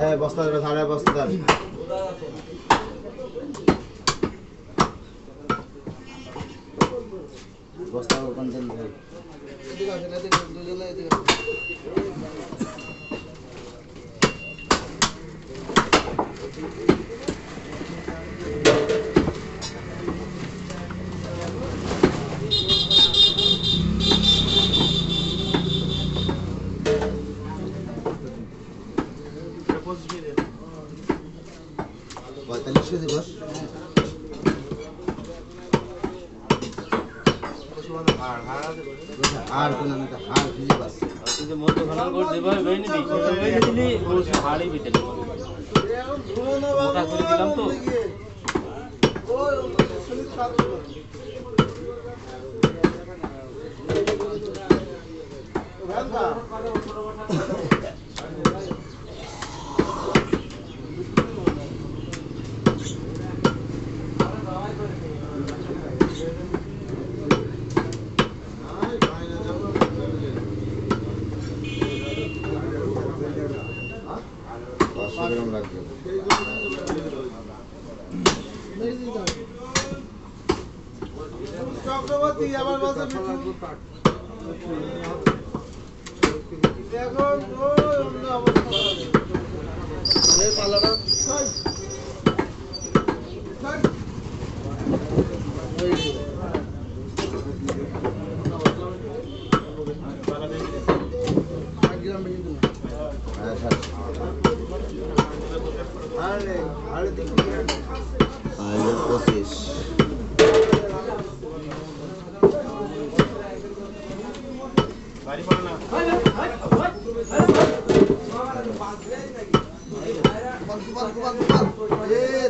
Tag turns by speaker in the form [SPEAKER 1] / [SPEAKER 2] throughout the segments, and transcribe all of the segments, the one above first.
[SPEAKER 1] হ্যাঁ বস্তা দেবে বস্তা দেবে। বস্তা ওখান থেকে পঁয়তাল্লিশশো দিবস আর কোন আমি হার খুঁজে পাচ্ছি
[SPEAKER 2] তুই যে মতো খানা করে যেভাবে বেয়ে নিবি সেভাবে বেয়ে দিলি বলছি হাড়ি বিতে নেব মোটা করে দিলাম তো
[SPEAKER 1] পাঁচশো গ্রাম রাখবে চক্রবর্তী আবার বলছে এখন অবস্থা। এই আরে, আরে দেখি। আরে, পঁচিশ এ,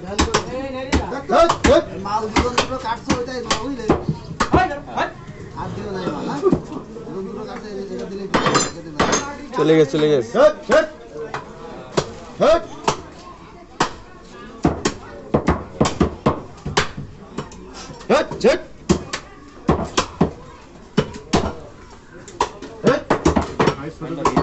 [SPEAKER 2] লোড ব্যস্ত আছে।
[SPEAKER 1] ছয়, ছয়, ছয়। ছয়, ছয়।
[SPEAKER 3] মাল দুটো কাটছো ওইটাই মা বুঝলে আর দিও না মাল না দুটো কাটছে এটা দিলে কেটে না
[SPEAKER 4] চলে গেছে চলে গেছে
[SPEAKER 1] ছয়, ছয়। ছয়। ছয়, ছয়। ছয়।
[SPEAKER 2] ঠান্ডা দিয়ে।